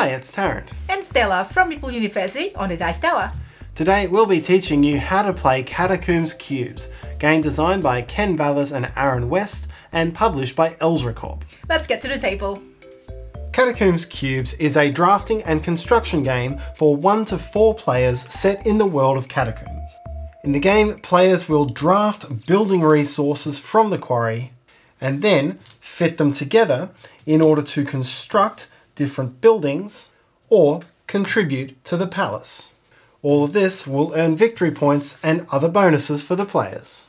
Hi, it's Tarrant. And Stella from Meeple University on the Dice Tower. Today we'll be teaching you how to play Catacombs Cubes, game designed by Ken Ballas and Aaron West and published by Elzra Corp. Let's get to the table. Catacombs Cubes is a drafting and construction game for 1 to 4 players set in the world of catacombs. In the game, players will draft building resources from the quarry and then fit them together in order to construct different buildings or contribute to the palace. All of this will earn victory points and other bonuses for the players.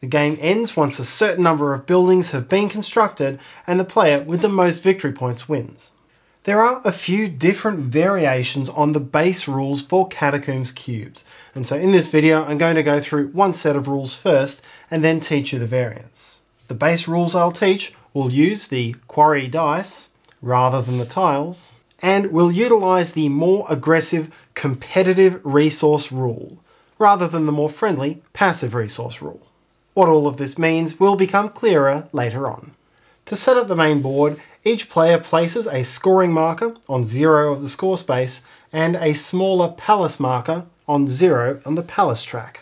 The game ends once a certain number of buildings have been constructed and the player with the most victory points wins. There are a few different variations on the base rules for Catacombs cubes, and so in this video I'm going to go through one set of rules first and then teach you the variants. The base rules I'll teach will use the quarry dice rather than the tiles, and will utilise the more aggressive competitive resource rule rather than the more friendly passive resource rule. What all of this means will become clearer later on. To set up the main board, each player places a scoring marker on zero of the score space and a smaller palace marker on zero on the palace track.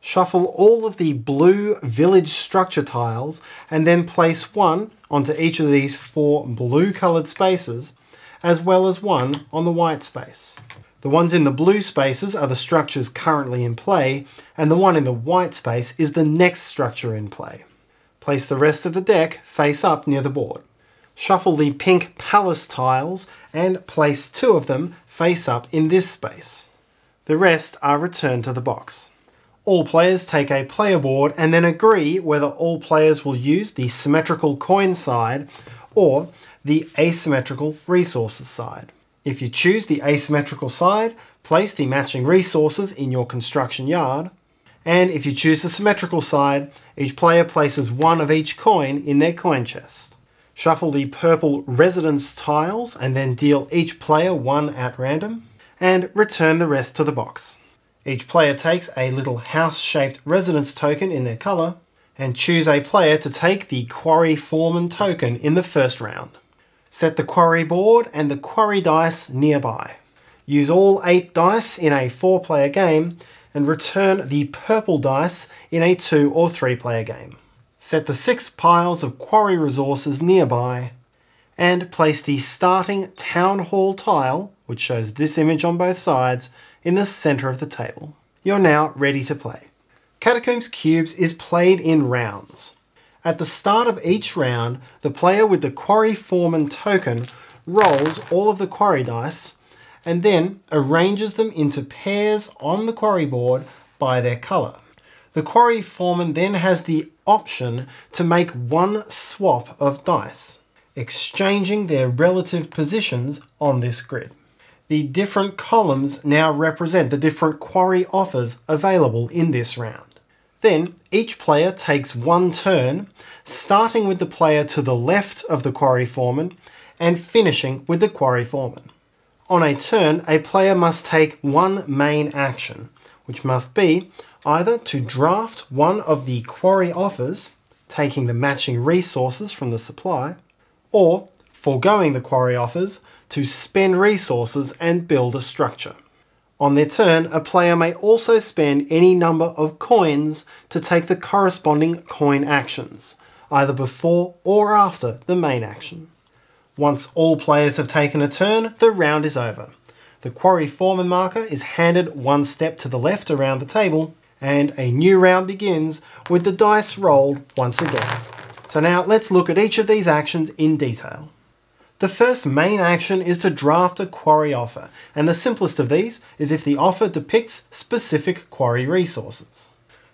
Shuffle all of the blue village structure tiles and then place one onto each of these four blue coloured spaces as well as one on the white space. The ones in the blue spaces are the structures currently in play and the one in the white space is the next structure in play. Place the rest of the deck face up near the board. Shuffle the pink palace tiles and place two of them face up in this space. The rest are returned to the box. All players take a player board and then agree whether all players will use the symmetrical coin side or the asymmetrical resources side. If you choose the asymmetrical side, place the matching resources in your construction yard. And if you choose the symmetrical side, each player places one of each coin in their coin chest. Shuffle the purple residence tiles and then deal each player one at random, and return the rest to the box. Each player takes a little house-shaped residence token in their colour, and choose a player to take the Quarry Foreman token in the first round. Set the quarry board and the quarry dice nearby. Use all 8 dice in a 4 player game and return the purple dice in a 2 or 3 player game. Set the six piles of quarry resources nearby and place the starting town hall tile, which shows this image on both sides, in the center of the table. You're now ready to play. Catacombs Cubes is played in rounds. At the start of each round, the player with the Quarry Foreman token rolls all of the quarry dice and then arranges them into pairs on the quarry board by their colour. The quarry foreman then has the option to make one swap of dice, exchanging their relative positions on this grid. The different columns now represent the different quarry offers available in this round. Then each player takes one turn, starting with the player to the left of the quarry foreman and finishing with the quarry foreman. On a turn, a player must take one main action, which must be either to draft one of the quarry offers, taking the matching resources from the supply, or foregoing the quarry offers to spend resources and build a structure. On their turn, a player may also spend any number of coins to take the corresponding coin actions, either before or after the main action. Once all players have taken a turn, the round is over. The quarry foreman marker is handed one step to the left around the table, and a new round begins with the dice rolled once again. So now let's look at each of these actions in detail. The first main action is to draft a quarry offer, and the simplest of these is if the offer depicts specific quarry resources.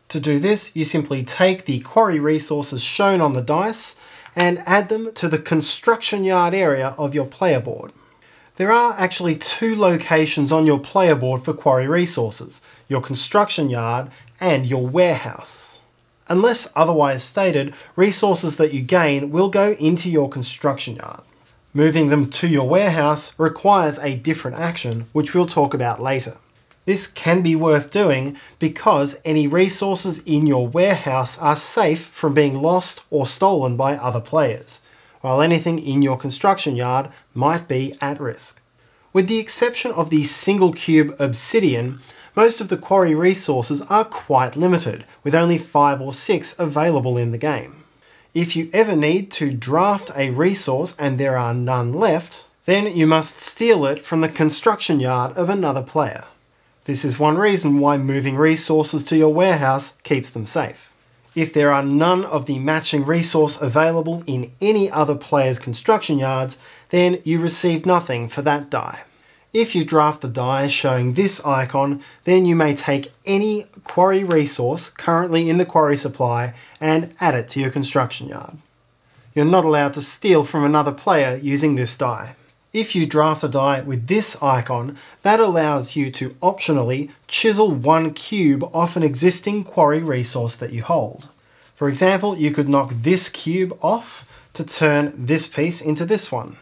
To do this, you simply take the quarry resources shown on the dice and add them to the construction yard area of your player board. There are actually two locations on your player board for quarry resources, your construction yard and your warehouse. Unless otherwise stated, resources that you gain will go into your construction yard. Moving them to your warehouse requires a different action, which we'll talk about later. This can be worth doing because any resources in your warehouse are safe from being lost or stolen by other players while anything in your construction yard might be at risk. With the exception of the single cube obsidian, most of the quarry resources are quite limited, with only 5 or 6 available in the game. If you ever need to draft a resource and there are none left, then you must steal it from the construction yard of another player. This is one reason why moving resources to your warehouse keeps them safe. If there are none of the matching resource available in any other player's construction yards, then you receive nothing for that die. If you draft a die showing this icon, then you may take any quarry resource currently in the quarry supply and add it to your construction yard. You're not allowed to steal from another player using this die. If you draft a die with this icon, that allows you to optionally chisel one cube off an existing quarry resource that you hold. For example, you could knock this cube off to turn this piece into this one,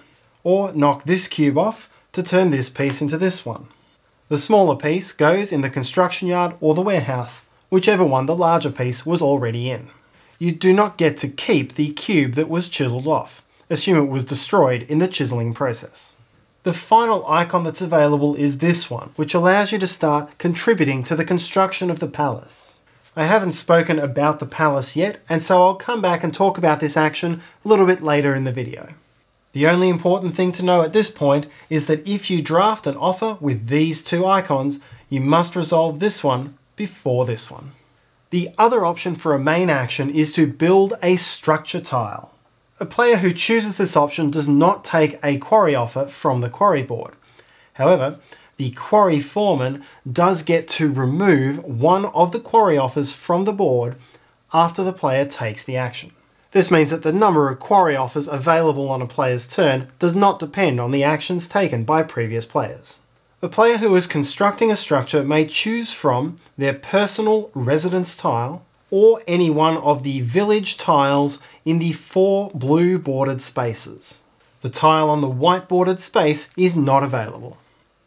or knock this cube off to turn this piece into this one. The smaller piece goes in the construction yard or the warehouse, whichever one the larger piece was already in. You do not get to keep the cube that was chiseled off. Assume it was destroyed in the chiseling process. The final icon that's available is this one, which allows you to start contributing to the construction of the palace. I haven't spoken about the palace yet, and so I'll come back and talk about this action a little bit later in the video. The only important thing to know at this point is that if you draft an offer with these two icons, you must resolve this one before this one. The other option for a main action is to build a structure tile. A player who chooses this option does not take a quarry offer from the quarry board. However, the quarry foreman does get to remove one of the quarry offers from the board after the player takes the action. This means that the number of quarry offers available on a player's turn does not depend on the actions taken by previous players. A player who is constructing a structure may choose from their personal residence tile or any one of the village tiles in the four blue bordered spaces. The tile on the white bordered space is not available.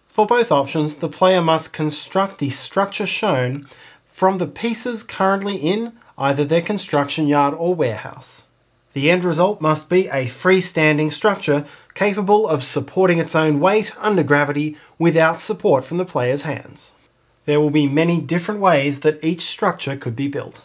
For both options, the player must construct the structure shown from the pieces currently in either their construction yard or warehouse. The end result must be a freestanding structure capable of supporting its own weight under gravity without support from the player's hands. There will be many different ways that each structure could be built.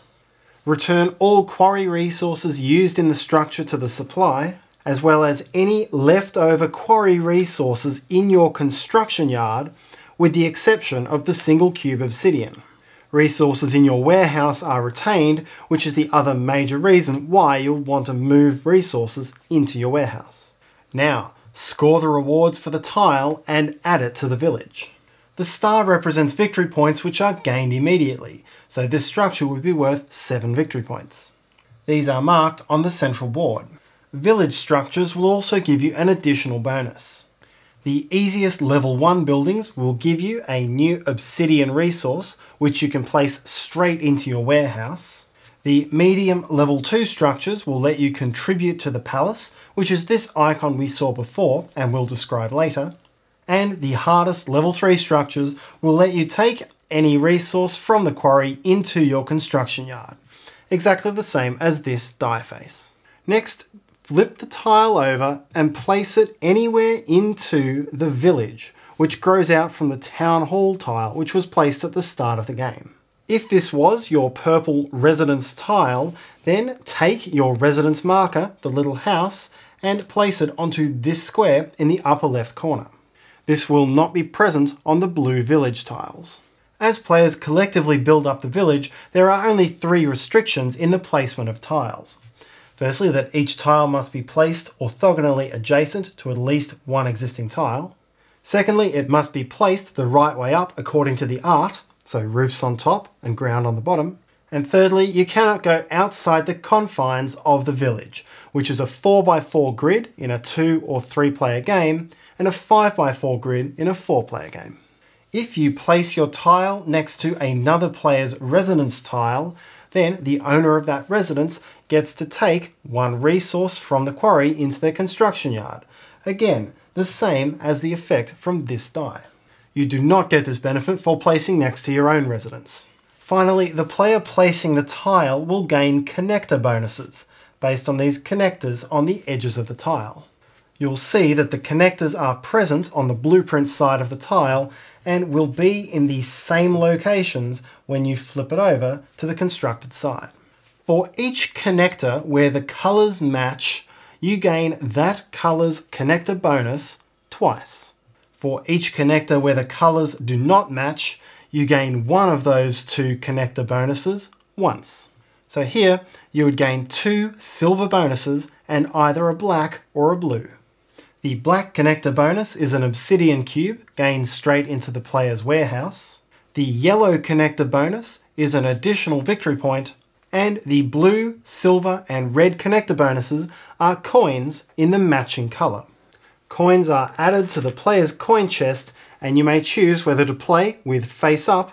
Return all quarry resources used in the structure to the supply, as well as any leftover quarry resources in your construction yard, with the exception of the single cube obsidian. Resources in your warehouse are retained, which is the other major reason why you'll want to move resources into your warehouse. Now, score the rewards for the tile and add it to the village. The star represents victory points which are gained immediately, so this structure would be worth 7 victory points. These are marked on the central board. Village structures will also give you an additional bonus. The easiest level 1 buildings will give you a new obsidian resource which you can place straight into your warehouse. The medium level 2 structures will let you contribute to the palace, which is this icon we saw before and will describe later. And the hardest level 3 structures will let you take any resource from the quarry into your construction yard. Exactly the same as this die face. Next, flip the tile over and place it anywhere into the village, which grows out from the town hall tile, which was placed at the start of the game. If this was your purple residence tile, then take your residence marker, the little house, and place it onto this square in the upper left corner. This will not be present on the blue village tiles. As players collectively build up the village, there are only three restrictions in the placement of tiles. Firstly, that each tile must be placed orthogonally adjacent to at least one existing tile. Secondly, it must be placed the right way up according to the art, so roofs on top and ground on the bottom. And thirdly, you cannot go outside the confines of the village, which is a 4x4 grid in a 2 or 3 player game, and a 5x4 grid in a 4 player game. If you place your tile next to another player's residence tile, then the owner of that residence gets to take one resource from the quarry into their construction yard. Again, the same as the effect from this die. You do not get this benefit for placing next to your own residence. Finally, the player placing the tile will gain connector bonuses, based on these connectors on the edges of the tile. you'll see that the connectors are present on the blueprint side of the tile and will be in the same locations when you flip it over to the constructed side. For each connector where the colors match, you gain that color's connector bonus twice. For each connector where the colors do not match, you gain one of those two connector bonuses once. So here, you would gain two silver bonuses and either a black or a blue. The black connector bonus is an obsidian cube gained straight into the player's warehouse. The yellow connector bonus is an additional victory point, and the blue, silver, and red connector bonuses are coins in the matching colour. Coins are added to the player's coin chest, and you may choose whether to play with face up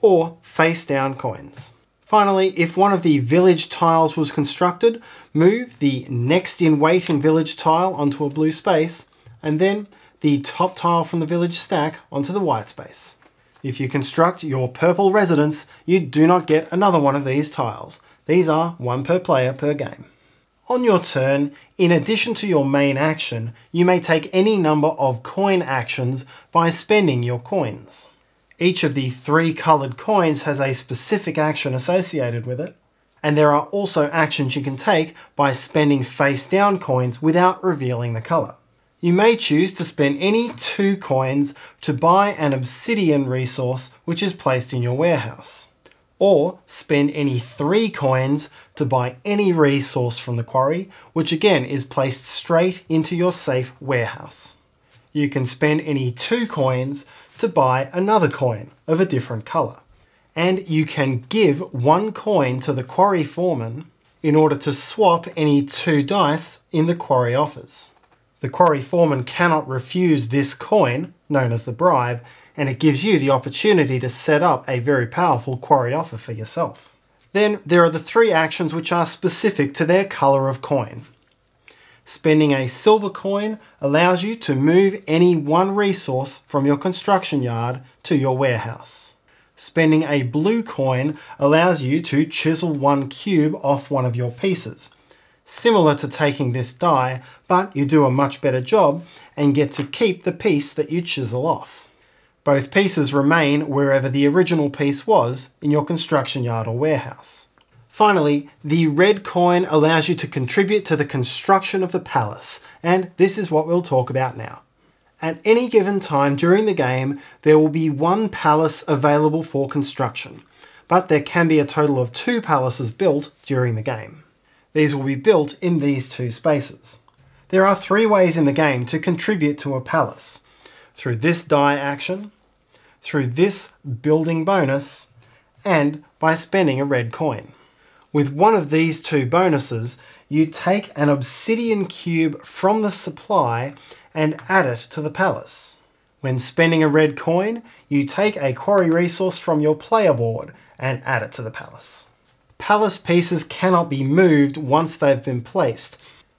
or face down coins. Finally, if one of the village tiles was constructed, move the next in waiting village tile onto a blue space, and then the top tile from the village stack onto the white space. If you construct your purple residence, you do not get another one of these tiles. These are one per player per game. On your turn, in addition to your main action, you may take any number of coin actions by spending your coins. Each of the three coloured coins has a specific action associated with it, and there are also actions you can take by spending face down coins without revealing the colour. You may choose to spend any two coins to buy an obsidian resource which is placed in your warehouse, or spend any three coins to buy any resource from the quarry, which again is placed straight into your safe warehouse. You can spend any two coins to buy another coin of a different colour. And you can give one coin to the quarry foreman in order to swap any two dice in the quarry offers. The quarry foreman cannot refuse this coin, known as the bribe, and it gives you the opportunity to set up a very powerful quarry offer for yourself. Then there are the three actions which are specific to their colour of coin. Spending a silver coin allows you to move any one resource from your construction yard to your warehouse. Spending a blue coin allows you to chisel one cube off one of your pieces. Similar to taking this die, but you do a much better job and get to keep the piece that you chisel off. Both pieces remain wherever the original piece was in your construction yard or warehouse. Finally, the red coin allows you to contribute to the construction of the palace, and this is what we'll talk about now. At any given time during the game, there will be one palace available for construction, but there can be a total of two palaces built during the game. These will be built in these two spaces. There are three ways in the game to contribute to a palace. Through this die action, through this building bonus, and by spending a red coin. With one of these two bonuses, you take an obsidian cube from the supply and add it to the palace. When spending a red coin, you take a quarry resource from your player board and add it to the palace. Palace pieces cannot be moved once they've been placed,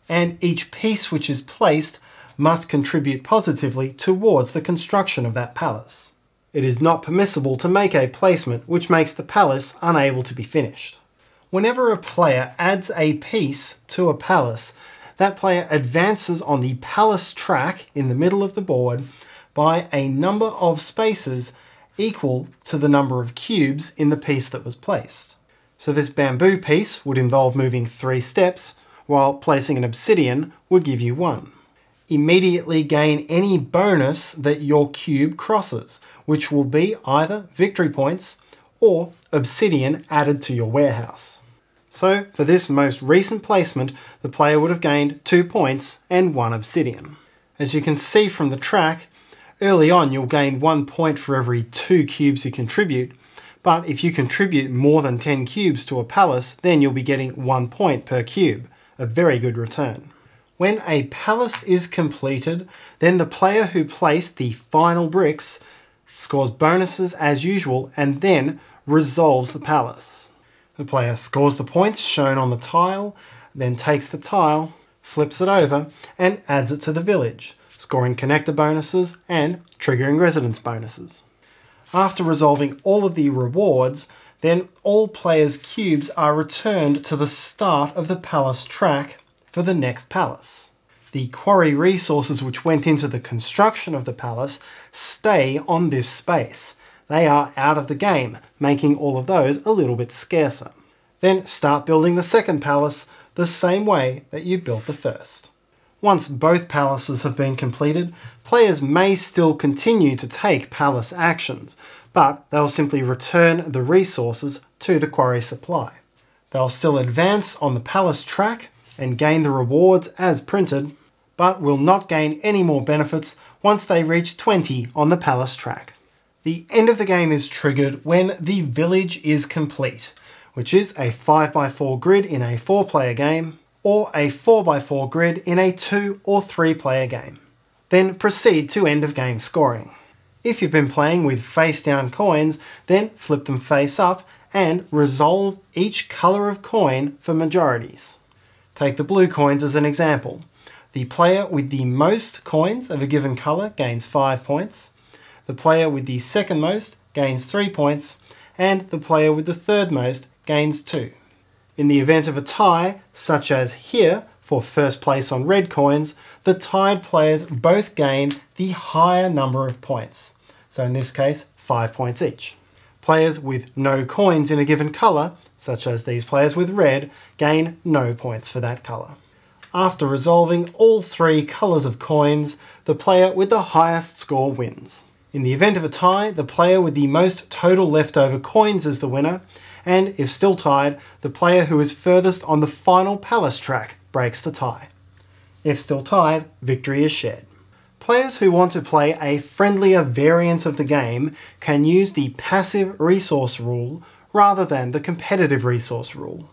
and each piece which is placed must contribute positively towards the construction of that palace. It is not permissible to make a placement which makes the palace unable to be finished. Whenever a player adds a piece to a palace, that player advances on the palace track in the middle of the board by a number of spaces equal to the number of cubes in the piece that was placed. So this bamboo piece would involve moving three steps, while placing an obsidian would give you one. Immediately gain any bonus that your cube crosses, which will be either victory points or obsidian added to your warehouse. So for this most recent placement, the player would have gained 2 points and 1 obsidian. As you can see from the track, early on you'll gain 1 point for every 2 cubes you contribute, but if you contribute more than 10 cubes to a palace, then you'll be getting 1 point per cube, a very good return. When a palace is completed, then the player who placed the final bricks scores bonuses as usual and then resolves the palace. The player scores the points shown on the tile, then takes the tile, flips it over, and adds it to the village, scoring connector bonuses and triggering residence bonuses. After resolving all of the rewards, then all players' cubes are returned to the start of the palace track for the next palace. The quarry resources which went into the construction of the palace stay on this space. They are out of the game, making all of those a little bit scarcer. Then start building the second palace the same way that you built the first. Once both palaces have been completed, players may still continue to take palace actions, but they'll simply return the resources to the quarry supply. They'll still advance on the palace track and gain the rewards as printed, but will not gain any more benefits once they reach 20 on the palace track. The end of the game is triggered when the village is complete, which is a 5x4 grid in a 4 player game, or a 4x4 grid in a 2 or 3 player game. Then proceed to end of game scoring. If you've been playing with face down coins, then flip them face up and resolve each colour of coin for majorities. Take the blue coins as an example. The player with the most coins of a given colour gains 5 points, the player with the second most gains 3 points, and the player with the third most gains 2. In the event of a tie, such as here, for first place on red coins, the tied players both gain the higher number of points. So in this case, 5 points each. Players with no coins in a given colour, such as these players with red, gain no points for that colour. After resolving all three colours of coins, the player with the highest score wins. In the event of a tie, the player with the most total leftover coins is the winner, and if still tied, the player who is furthest on the final palace track breaks the tie. If still tied, victory is shared. Players who want to play a friendlier variant of the game can use the passive resource rule rather than the competitive resource rule.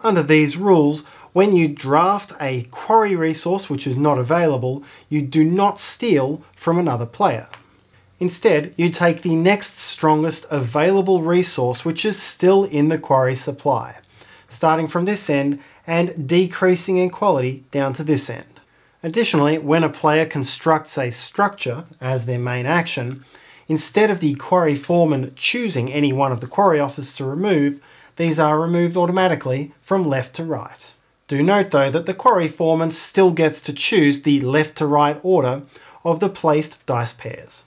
Under these rules, when you draft a quarry resource which is not available, you do not steal from another player. Instead, you take the next strongest available resource which is still in the quarry supply, starting from this end and decreasing in quality down to this end. Additionally, when a player constructs a structure as their main action, instead of the quarry foreman choosing any one of the quarry offers to remove, these are removed automatically from left to right. Do note though that the quarry foreman still gets to choose the left to right order of the placed dice pairs.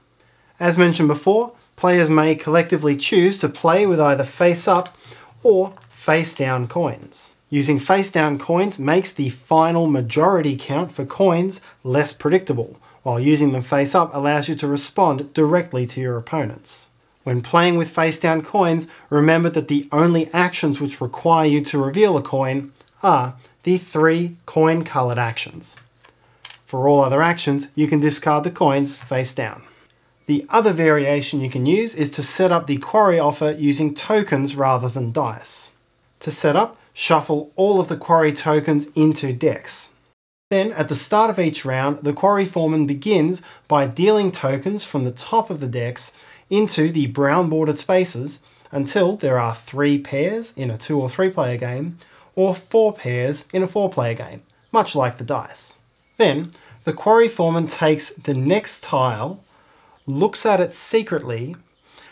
As mentioned before, players may collectively choose to play with either face up or face down coins. Using face down coins makes the final majority count for coins less predictable, while using them face up allows you to respond directly to your opponents. When playing with face down coins, remember that the only actions which require you to reveal a coin are the three coin coloured actions. For all other actions, you can discard the coins face down. The other variation you can use is to set up the quarry offer using tokens rather than dice. To set up, shuffle all of the quarry tokens into decks. Then, at the start of each round, the quarry foreman begins by dealing tokens from the top of the decks into the brown bordered spaces until there are three pairs in a two or three player game, or four pairs in a four player game, much like the dice. Then, the quarry foreman takes the next tile, looks at it secretly,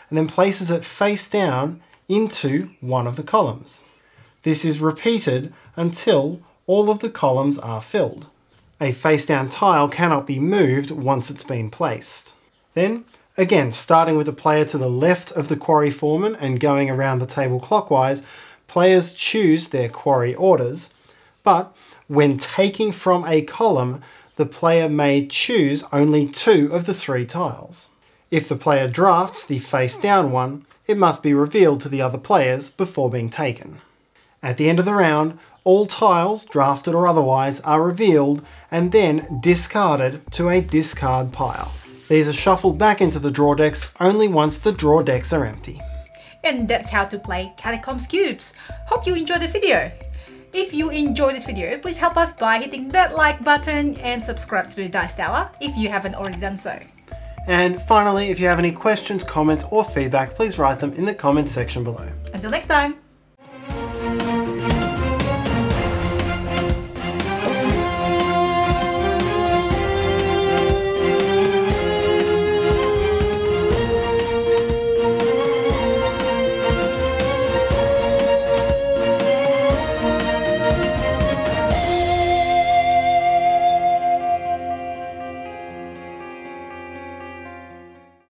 and then places it face down into one of the columns. This is repeated until all of the columns are filled. A face down tile cannot be moved once it's been placed. Then, again, starting with the player to the left of the quarry foreman and going around the table clockwise, players choose their quarry orders, but when taking from a column, the player may choose only two of the three tiles. If the player drafts the face down one, it must be revealed to the other players before being taken. At the end of the round, all tiles, drafted or otherwise, are revealed and then discarded to a discard pile. These are shuffled back into the draw decks only once the draw decks are empty. And that's how to play Catacombs Cubes. Hope you enjoyed the video. If you enjoyed this video, please help us by hitting that like button and subscribe to the Dice Tower if you haven't already done so. And finally, if you have any questions, comments or feedback, please write them in the comments section below. Until next time!